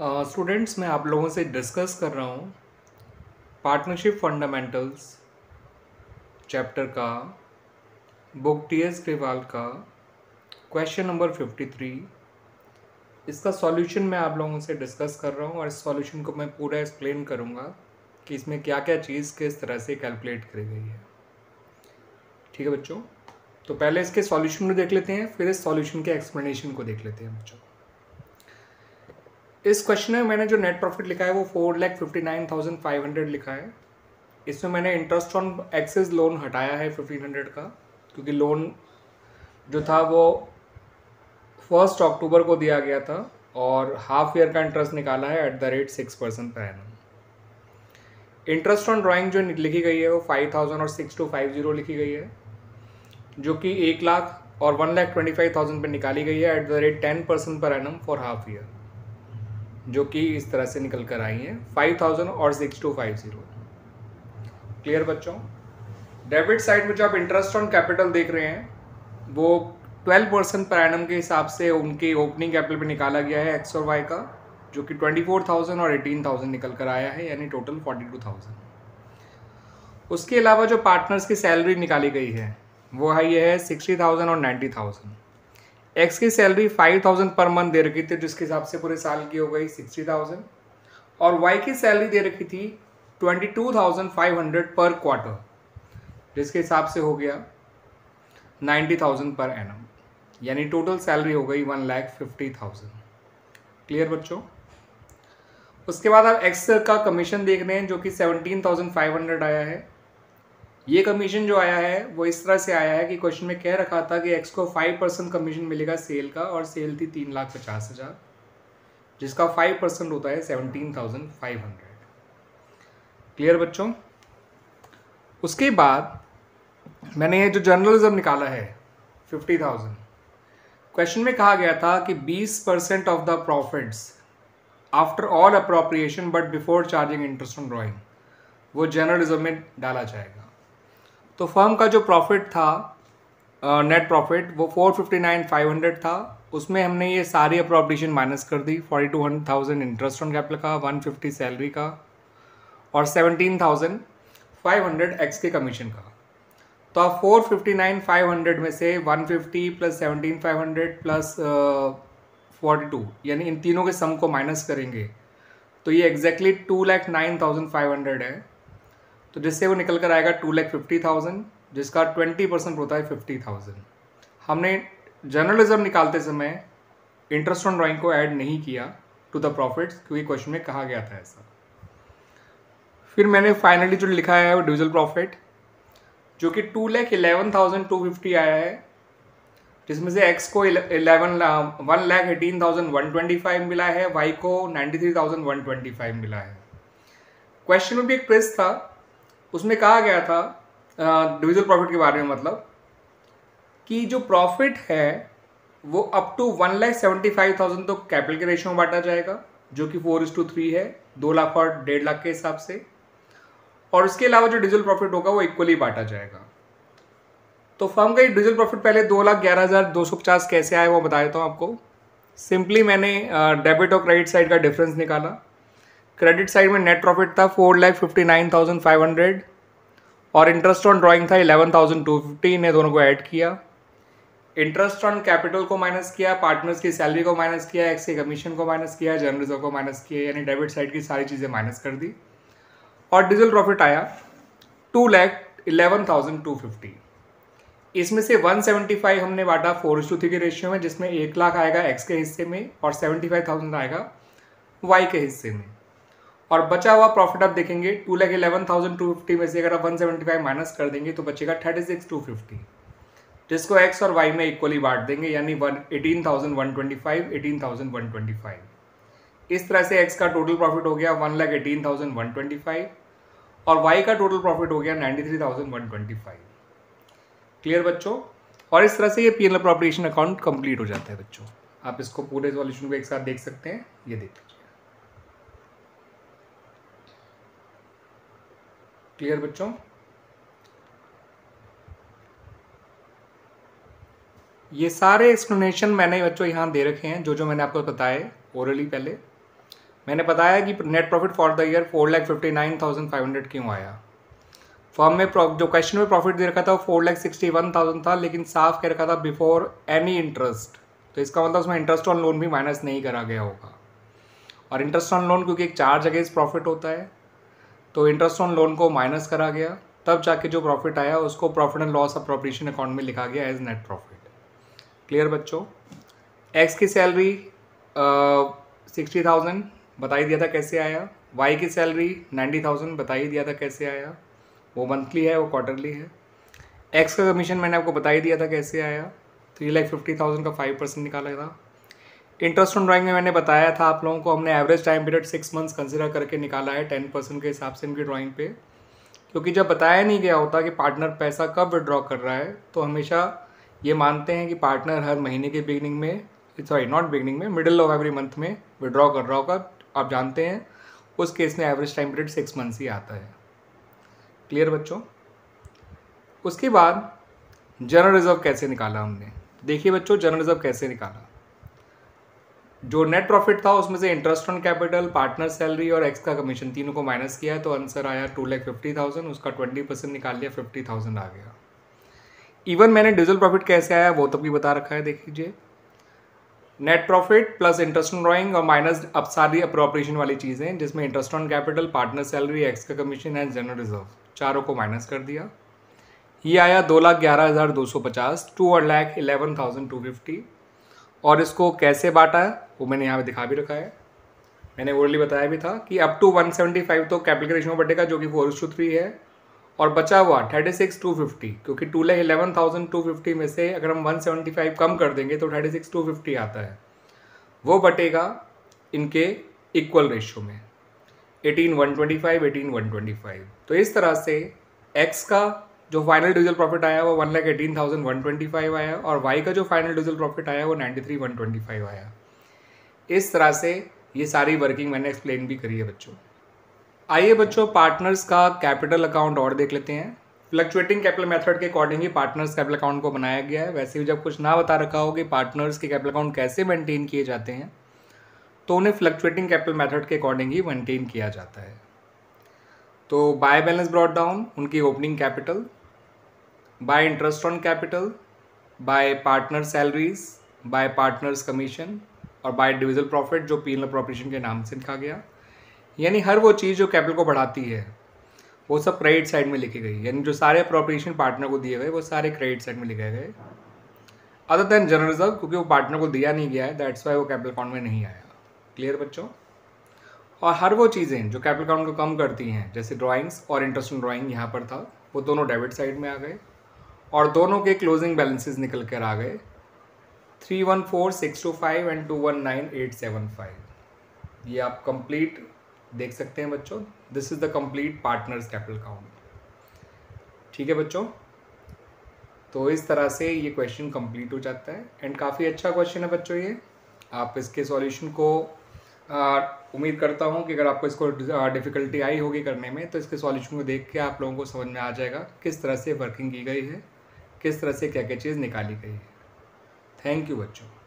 Students मैं आप लोगों से डिस्कस कर रहा हूँ पार्टनरशिप फंडामेंटल्स चैप्टर का बुक टी एस ग्रेवाल का क्वेश्चन नंबर फिफ्टी थ्री इसका सॉल्यूशन मैं आप लोगों से डिस्कस कर रहा हूँ और इस सॉल्यूशन को मैं पूरा एक्सप्लेन करूँगा कि इसमें क्या क्या चीज़ किस तरह से कैलकुलेट करी गई है। ठीक है बच्चों? तो पहले इसके सॉल्यूशन को देख लेते हैं, फिर इस सॉल्यूशन के एक्सप्लेनेशन को देख लेते हैं बच्चों। इस क्वेश्चन में मैंने जो नेट प्रॉफिट लिखा है वो four lakh fifty nine thousand five hundred लिखा है। इसमें मैंने इंटरेस्ट ऑन एक्सेस लोन हटाया है फिफ्टीन हंड्रेड का, क्योंकि लोन जो था वो फ़र्स्ट अक्टूबर को दिया गया था और हाफ़ ईयर का इंटरेस्ट निकाला है at the rate six percent per annum interest on drawing जो लिखी गई है वो फाइव थाउज़ेंड और सिक्स टू फाइव ज़ीरो लिखी गई है, जो कि एक लाख और one lakh twenty five thousand पर निकाली गई है at the rate ten percent per annum for half year जो कि इस तरह से निकल कर आई हैं। फाइव थाउज़ेंड और six two five zero clear बच्चों? डेबिट साइड में जो आप इंटरेस्ट ऑन कैपिटल देख रहे हैं, वो ट्वेल्व परसेंट पर एनम के हिसाब से उनके ओपनिंग कैपिटल पे निकाला गया है एक्स और वाई का, जो कि ट्वेंटी फोर थाउज़ेंड और एटीन थाउज़ेंड निकल कर आया है, यानी टोटल फोर्टी टू थाउज़ेंड उसके अलावा जो पार्टनर्स की सैलरी निकाली गई है, वो है, ये है सिक्सटी थाउज़ेंड और नाइन्टी थाउज़ेंड एक्स की salary five thousand per month दे रखी थी, जिसके हिसाब से पूरे साल की हो गई सिक्सटी थाउज़ेंड और वाई की सैलरी दे रखी थी twenty two thousand five hundred per quarter जिसके हिसाब से हो गया नाइन्टी थाउज़ेंड पर एनम यानी टोटल सैलरी हो गई one lakh fifty thousand clear बच्चों? उसके बाद आप एक्स का कमीशन देख रहे हैं, जो कि सेवनटीन थाउज़ेंड फाइव हंड्रेड आया है। ये कमीशन जो आया है, वो इस तरह से आया है कि क्वेश्चन में कह रखा था कि एक्स को फाइव परसेंट कमीशन मिलेगा सेल का और सेल थी तीन लाख पचास हज़ार, जिसका फाइव परसेंट होता है seventeen thousand five hundred clear बच्चों? उसके बाद मैंने ये जो जर्नलिज्म निकाला है फिफ्टी थाउज़ेंड क्वेश्चन में कहा गया था कि बीस percent of the profits after all appropriation but before charging interest on drawing वो जर्नलिज्म में डाला जाएगा। तो फर्म का जो प्रॉफिट था नेट प्रॉफिट वो four fifty nine five hundred था। उसमें हमने ये सारी अप्रोप्रिएशन माइनस कर दी। Forty two hundred thousand interest on capital का वन फिफ्टी सैलरी का और seventeen thousand five hundred X के कमीशन का। तो आप four fifty nine five hundred में से one fifty plus seventeen five hundred plus forty two यानी इन तीनों के सम को माइनस करेंगे तो ये exactly two lakh nine thousand five hundred है। तो जिससे वो निकल कर आएगा टू लैख फिफ्टी थाउज़ेंड जिसका ट्वेंटी परसेंट होता है फिफ्टी थाउज़ेंड हमने जर्नलिज्म निकालते समय इंटरेस्ट ऑन ड्राइंग को ऐड नहीं किया टू द प्रॉफिट्स क्योंकि क्वेश्चन में कहा गया था ऐसा। फिर मैंने फाइनली जो लिखा है वो डिविजल प्रॉफिट जो कि two lakh eleven thousand two fifty आया है, जिसमें से एक्स को eleven one lakh eighteen thousand one twenty five मिला है वाई को ninety three thousand one twenty five मिला है। क्वेश्चन में भी एक प्रेस था उसमें कहा गया था डिविजल प्रॉफिट के बारे में मतलब कि जो प्रॉफिट है, वो up to one lakh seventy five thousand तो कैपिटल के रेशियो में बांटा जाएगा, जो कि फोर इज़ टू थ्री है, दो लाख और डेढ़ लाख के हिसाब से। और उसके अलावा जो डिजिटल प्रॉफिट होगा, वो इक्वली बांटा जाएगा। तो फर्म का डिजिटल प्रॉफिट पहले दो लाख ग्यारह हज़ार दो सौ पचास कैसे आए वो बता देता हूँ आपको। सिंपली मैंने डेबिट और क्रेडिट साइड का डिफरेंस निकाला। क्रेडिट साइड में नेट प्रॉफिट था four lakh fifty nine thousand five hundred और इंटरेस्ट ऑन ड्राइंग था इलेवन थाउज़ेंड टू फिफ्टी इन्हें दोनों को ऐड किया। इंटरेस्ट ऑन कैपिटल को माइनस किया पार्टनर्स की सैलरी को माइनस किया एक्स के कमीशन को माइनस किया जर्नलिज्म को माइनस किया, यानी डेबिट साइड की सारी चीज़ें माइनस कर दी। और डीजल प्रॉफिट आया two lakh eleven thousand two fifty इसमें से वन सेवेंटी फाइव हमने बांटा फोर टू थ्री के रेशियो में, जिसमें एक लाख आएगा एक्स के हिस्से में और सेवेंटी फाइव थाउज़ेंड आएगा वाई के हिस्से में। और बचा हुआ प्रॉफिट आप देखेंगे two lakh eleven thousand two fifty में से अगर आप वन सेवेंटी फाइव माइनस कर देंगे तो बचेगा थर्टी सिक्स टू फिफ्टी जिसको एक्स और वाई में इक्वली बांट देंगे, यानी one eighteen thousand one twenty five eighteen thousand one twenty five इस तरह से एक्स का टोटल प्रॉफिट हो गया one lakh eighteen thousand one twenty five और वाई का टोटल प्रॉफिट हो गया ninety three thousand one twenty five clear बच्चों? और इस तरह से ये P N appropriation account complete हो जाता है बच्चों। आप इसको पूरे सॉल्यूशन को एक साथ देख सकते हैं, ये देख लीजिए क्लियर बच्चों? ये सारे एक्सप्लेनेशन मैंने बच्चों यहाँ दे रखे हैं जो जो मैंने आपको बताए ओरली पहले। मैंने बताया कि net profit for the year four lakh fifty nine thousand five hundred क्यों आया? फॉर्म में जो क्वेश्चन में प्रॉफिट दे रखा था वो four lakh sixty one thousand था, लेकिन साफ़ कह रखा था बिफोर एनी इंटरेस्ट तो इसका मतलब उसमें इंटरेस्ट ऑन लोन भी माइनस नहीं करा गया होगा। और इंटरेस्ट ऑन लोन क्योंकि एक चार्ज अगेंस्ट प्रॉफिट होता है। तो इंटरेस्ट ऑन लोन को माइनस करा गया। तब जाके जो प्रॉफिट आया, उसको profit and loss appropriation account में लिखा गया एज नेट प्रॉफिट क्लियर बच्चों? एक्स की सैलरी सिक्सटी थाउज़ेंड बताई दिया था कैसे आया? वाई की सैलरी नाइन्टी थाउज़ेंड बताई दिया था कैसे आया? वो मंथली है, वो क्वार्टरली है। एक्स का कमीशन मैंने आपको बता ही दिया था कैसे आया? थ्री लाख फिफ्टी थाउज़ेंड का फाइव परसेंट निकाला था। इंटरेस्ट ऑन ड्राइंग में मैंने बताया था आप लोगों को, हमने average time period six months consider करके निकाला है टेन परसेंट के हिसाब से इनकी ड्राइंग पे। क्योंकि जब बताया नहीं गया होता कि पार्टनर पैसा कब विड्रॉ कर रहा है तो हमेशा ये मानते हैं कि पार्टनर हर महीने के बिगनिंग में सॉरी नॉट बिगनिंग में मिडिल ऑफ़ एवरी मंथ में विड्रॉ कर रहा होगा। आप जानते हैं, उस केस में average time period six months ही आता है। क्लियर बच्चों? उसके बाद जनरल रिज़र्व कैसे निकाला हमने? देखिए बच्चों जनरल रिज़र्व कैसे निकाला? जो नेट प्रॉफिट था, उसमें से interest on capital partner salary और एक्स का कमीशन तीनों को माइनस किया है तो आंसर आया टू लैख फिफ्टी थाउज़ेंड उसका ट्वेंटी परसेंट निकाल लिया फिफ्टी थाउज़ेंड आ गया। इवन मैंने डिजिटल प्रॉफिट कैसे आया, वो तो भी बता रखा है देख लीजिए net profit plus interest on drawing और माइनस अब सारी अप्रोप्रिएशन वाली चीज़ें जिसमें interest on capital partner salary X का कमीशन एंड जनरल रिज़र्व चारों को माइनस कर दिया। ये आया दो लाख ग्यारह हज़ार दो सौ पचास two lakh eleven thousand two fifty और इसको कैसे बांटा है? वो मैंने यहाँ पे दिखा भी रखा है। मैंने ओरली बताया भी था कि अप टू 175 तो कैपिटल रेशियो बढ़ेगा जो कि फोर टू थ्री है। और बचा हुआ थर्टी सिक्स टू फिफ्टी क्योंकि two lakh eleven thousand two fifty में से अगर हम वन सेवेंटी फाइव कम कर देंगे तो थर्टी सिक्स टू फिफ्टी आता है। वो बटेगा इनके इक्वल रेशियो में। Eighteen one twenty five eighteen one twenty five तो इस तरह से एक्स का जो फाइनल डिजिटल प्रॉफिट आया वो one lakh eighteen thousand one twenty five आया और वाई का जो फाइनल डिजिटल प्रॉफिट आया वो ninety three one twenty five आया। इस तरह से ये सारी वर्किंग मैंने एक्सप्लेन भी करी है बच्चों। आइए बच्चों पार्टनर्स का कैपिटल अकाउंट और देख लेते हैं। फ्लक्चुएटिंग कैपिटल मेथड के अकॉर्डिंग ही पार्टनर्स कैपिटल अकाउंट को बनाया गया है। वैसे भी जब कुछ ना बता रखा हो कि पार्टनर्स के कैपिटल अकाउंट कैसे मेंटेन किए जाते हैं तो उन्हें फ्लक्चुएटिंग कैपिटल मेथड के अकॉर्डिंग ही मेंटेन किया जाता है। तो बाय बैलेंस ब्रॉड डाउन उनकी opening capital by interest on capital by partner salaries by partners commission और बाय डिविजल प्रॉफिट जो P P and L appropriation के नाम से लिखा गया, यानी हर वो चीज़ जो कैपिटल को बढ़ाती है, वो सब क्रेडिट साइड में लिखी गई। यानी जो सारे अप्रोप्रिएशन पार्टनर को दिए गए, वो सारे क्रेडिट साइड में लिखे गए। अदर देन जनरल रिज़र्व क्योंकि वो पार्टनर को दिया नहीं गया है दैट्स वाई वो कैपिटल अकाउंट में नहीं आया। क्लियर बच्चों? और हर वो चीज़ें जो कैपिटल अकाउंट को कम करती हैं, जैसे ड्राइंग्स और इंटरेस्ट ऑन ड्राइंग यहाँ पर था, वो दोनों डेबिट साइड में आ गए। और दोनों के क्लोजिंग बैलेंसेस निकल कर आ गए। Three one four six two five and two one nine eight seven five. ये आप कंप्लीट देख सकते हैं बच्चों। This is the complete partners capital count ठीक है बच्चों? तो इस तरह से ये क्वेश्चन कंप्लीट हो जाता है। एंड काफ़ी अच्छा क्वेश्चन है बच्चों ये। आप इसके सॉल्यूशन को उम्मीद करता हूँ कि अगर आपको इसको डिफ़िकल्टी आई होगी करने में तो इसके सॉल्यूशन को देख के आप लोगों को समझ में आ जाएगा। किस तरह से वर्किंग की गई है, किस तरह से क्या क्या चीज़ निकाली गई है। थैंक यू बच्चों।